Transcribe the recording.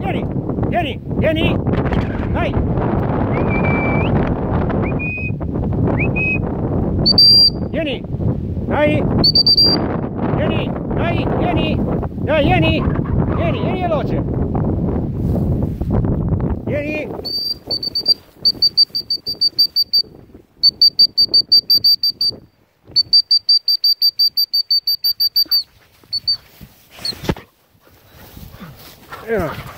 やりやりはい左はい左はい左はい左左左やろうち左 Yeah.